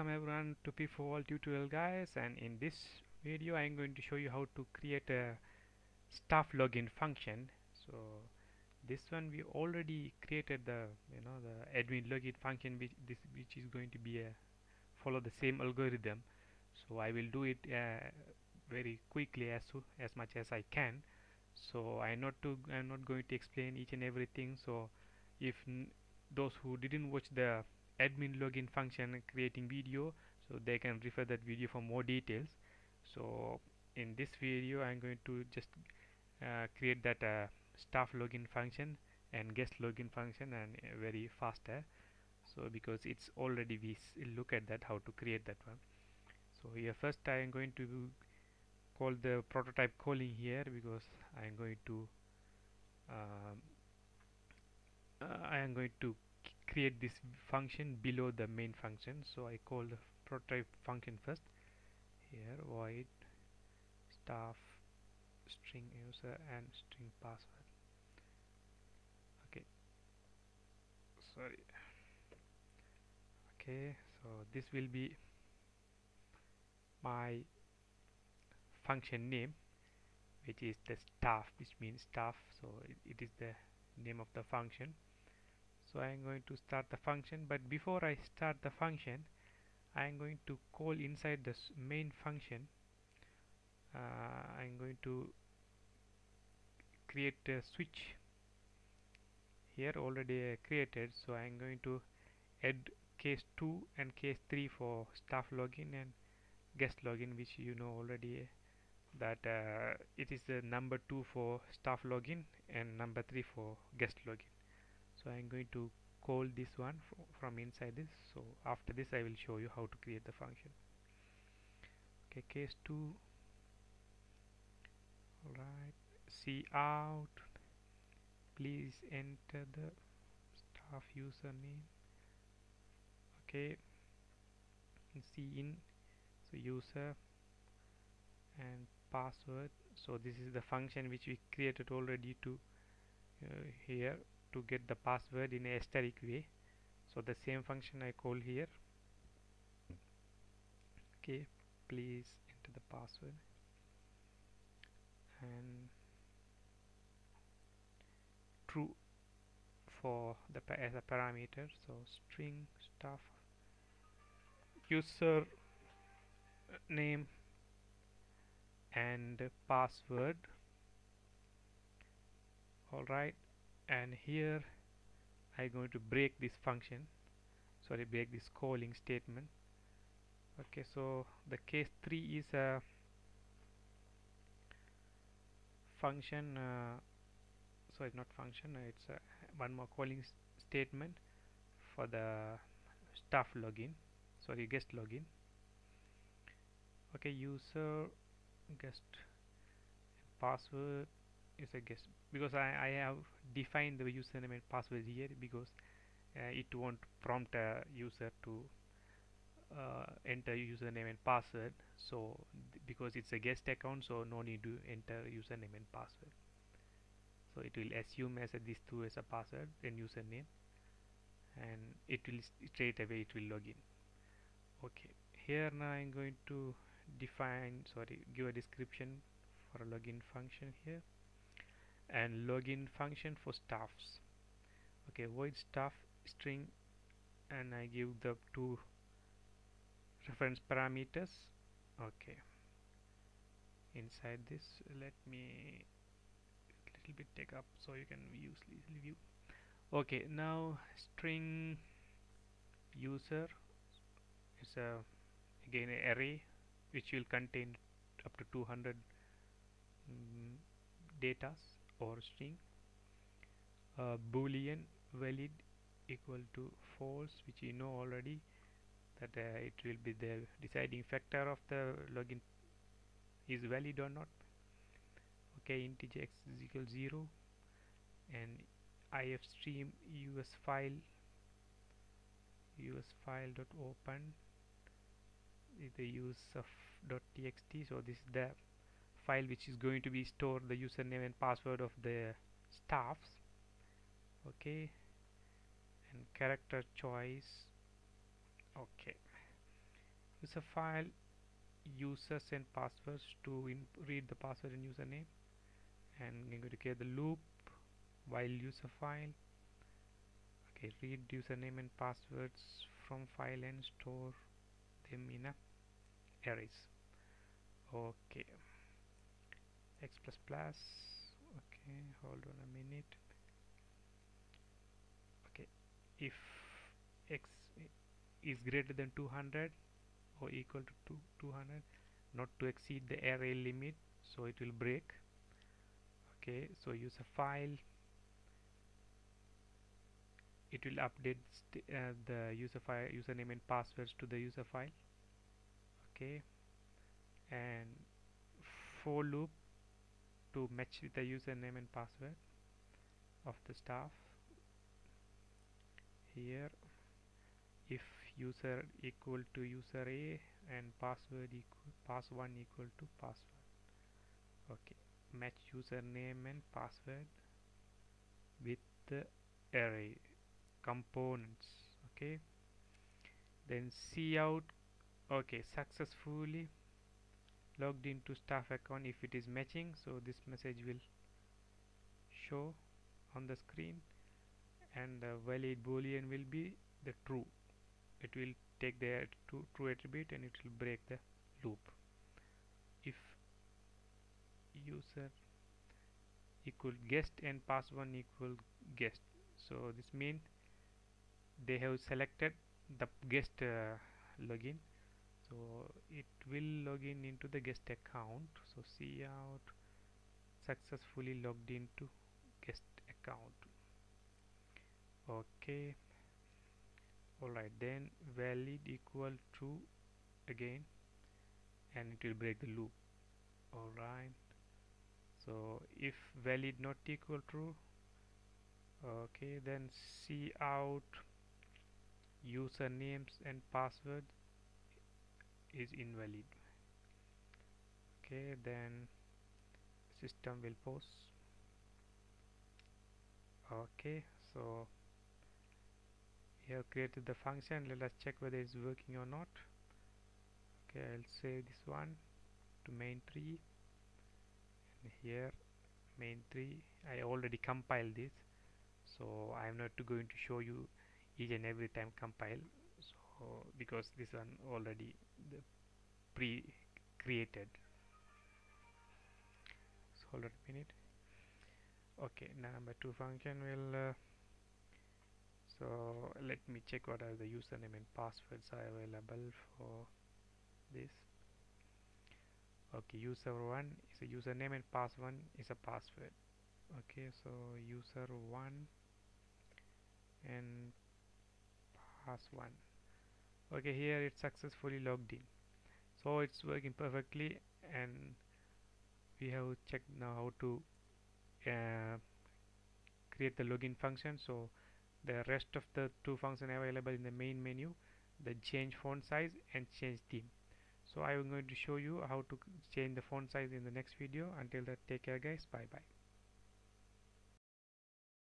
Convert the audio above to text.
welcome everyone to P4 tutorial guys. And in this video I'm going to show you how to create a staff login function. So this one we already created the you know the admin login function which this which is going to be a follow the same algorithm. So I will do it uh, very quickly as as much as I can. So I'm not to I'm not going to explain each and everything. So if those who didn't watch the admin login function creating video so they can refer that video for more details. So in this video I'm going to just uh, create that uh, staff login function and guest login function and uh, very faster so because it's already we look at that how to create that one. So here first I am going to call the prototype calling here because I am going to um, uh, I am going to create this function below the main function. So I call the prototype function first. Here void staff string user and string password. Okay. Sorry. Okay so this will be my function name which is the staff which means staff. So it, it is the name of the function so I am going to start the function. But before I start the function I am going to call inside the main function. Uh, I am going to create a switch here already uh, created. So I am going to add case 2 and case 3 for staff login and guest login which you know already uh, that uh, it is the number 2 for staff login and number 3 for guest login so I'm going to call this one from inside this. So after this I will show you how to create the function. Okay case 2 alright see out. Please enter the staff username. Okay. cin. So user and password. So this is the function which we created already to uh, here to get the password in a static way. So the same function I call here. Okay please enter the password. And true for the as a parameter. So string stuff user name and password. Alright and here I'm going to break this function. Sorry break this calling statement. Okay so the case 3 is a function uh, so it's not function uh, it's one more calling statement for the staff login. Sorry guest login. Okay user guest password is a guest because I, I have defined the username and password here because uh, it won't prompt a user to uh, enter username and password. So because it's a guest account so no need to enter username and password. So it will assume as a, these two as a password and username and it will straight away it will log in. Okay. Here now I'm going to define sorry give a description for a login function here and login function for staffs. Okay void staff string and I give the two reference parameters. Okay. Inside this let me little bit take up so you can use easily view okay now string user is a again an array which will contain up to 200 mm, datas or string. Boolean valid equal to false which you know already that uh, it will be the deciding factor of the login is valid or not. Okay integer x is equal 0 and ifstream us file us file dot open is the use of dot txt. So this is the file which is going to be stored the username and password of the staffs okay and character choice okay. User file users and passwords to read the password and username and I'm going to create the loop while user file. Okay read username and passwords from file and store them in a arrays. Okay x plus plus. Okay hold on a minute. Okay if x is greater than 200 or equal to 200 not to exceed the array limit so it will break. Okay so use a file. It will update uh, the user file username and passwords to the user file. Okay and for loop to match the username and password of the staff. Here if user equal to user a and password equal pass1 equal to password. Okay match username and password with the array components okay? Then cout okay successfully logged into staff account if it is matching. So this message will show on the screen and the valid boolean will be the true. It will take the true, attribute and it will break the loop. If user equal guest and pass1 equal guest. So this means they have selected the guest uh, login so it will log in into the guest account. So cout successfully logged into guest account. Okay. Alright then valid equal true again and it will break the loop. Alright. So if valid not equal true okay then cout usernames and password is invalid. Okay then system will pause. Okay so we have created the function. Let us check whether it's working or not. Okay I'll save this one to main tree. And here main tree. I already compiled this so I'm not going to show you each and every time compile so because this one already pre created so hold on a minute. Okay now number two function will uh, so let me check what are the username and passwords are available for this. Okay user1 is a username and pass1 is a password. Okay so user1 and pass1 okay here it's successfully logged in. So it's working perfectly and we have checked now how to uh, create the login function. So the rest of the two functions available in the main menu the change font size and change theme. So I am going to show you how to change the font size in the next video. Until that take care guys. Bye bye